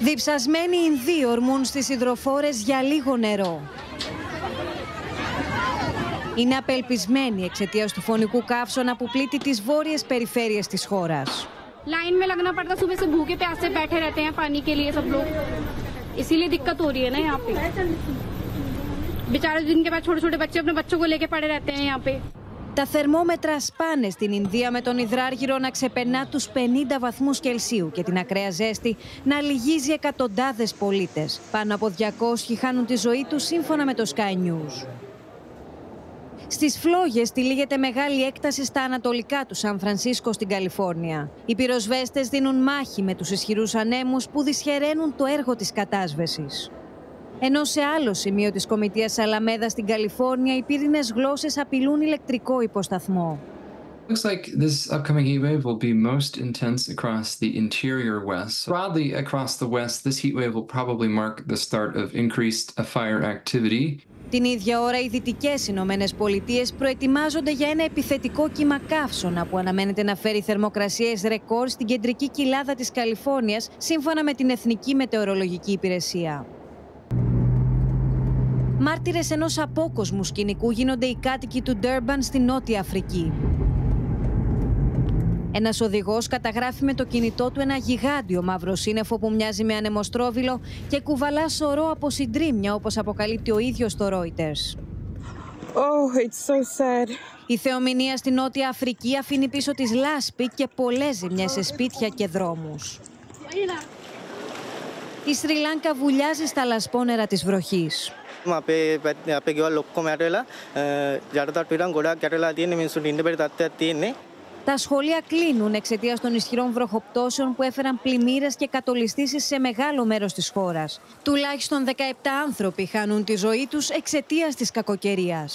Διψασμένοι Ινδοί ορμούν στις υδροφόρες για λίγο νερό. Είναι απελπισμένοι εξαιτία του φωνικού καύσωνα που πλήττει τις βόρειες περιφέρειες της χώρας. लाइन में लगना पड़ता सुबह से भूखे प्यासे बैठे रहते हैं पानी के लिए सब लोग इसीलिए दिक्कत हो रही है ना यहाँ पे बेचारे जिनके पास छोटे छोटे बच्चे अपने बच्चों को लेके पड़े रहते हैं यहाँ पे τα θερμόμετρα σπάνε στην Ινδία με τον υδράργυρο να ξεπερνά τους 50 βαθμούς Κελσίου και την ακραία ζέστη να λυγίζει εκατοντάδες πολίτες. Πάνω από 200 χάνουν τη ζωή τους σύμφωνα με το Sky News. Στις φλόγες τυλίγεται μεγάλη έκταση στα ανατολικά του Σαν Φρανσίσκο στην Καλιφόρνια. Οι πυροσβέστες δίνουν μάχη με τους ισχυρούς ανέμους που δυσχεραίνουν το έργο της κατάσβεσης. Ενώ σε άλλο σημείο της Κομιτείας Αλαμέδα στην Καλιφόρνια οι πύρινες γλώσσες απειλούν ηλεκτρικό υποσταθμό. Looks like this upcoming heat wave will be most intense across the interior west. Broadly across the west, this heat wave will probably mark the start of increased fire activity. Την ίδια ώρα, οι δυτικές Ηνωμένες Πολιτείες προετοιμάζονται για ένα επιθετικό κύμα καύσωνα που αναμένεται να φέρει θερμοκρασίες ρεκόρ στην κεντρική κοιλάδα της Καλιφόρνιας, σύμφωνα με την Εθνική Μετεωρολογική Υπηρεσία. Μάρτυρες ενός απόκοσμου σκηνικού γίνονται οι κάτοικοι του Ντέρμπαν στη Νότια Αφρική. Ένας οδηγός καταγράφει με το κινητό του ένα γιγάντιο μαύρο σύννεφο που μοιάζει με ανεμοστρόβιλο και κουβαλά σωρό από συντρίμια όπως αποκαλύπτει ο ίδιος το Reuters. Oh, it's so sad. Η θεομηνία στη Νότια Αφρική αφήνει πίσω της λάσπη και πολλές ζημιές σε σπίτια και δρόμους. Η Σρι Λάνκα βουλιάζει στα λασπόνερα της βροχής. අපේ පැත්- අපේ ගෙවල් ඔක්කොම ඇටවෙලා ජටතට්ටන් ගොඩක් කැටලා තියෙන මිනිසුන් ඉන්න බැරි තත්ත්වයක් තියෙන්නේ Τα σχολεία κλείνουν εξαιτία των ισχυρών βροχοπτώσεων που έφεραν πλημμύρε και κατολιστήσει σε μεγάλο μέρο τη χώρα. Τουλάχιστον 17 άνθρωποι χάνουν τη ζωή του εξαιτία τη κακοκαιρία.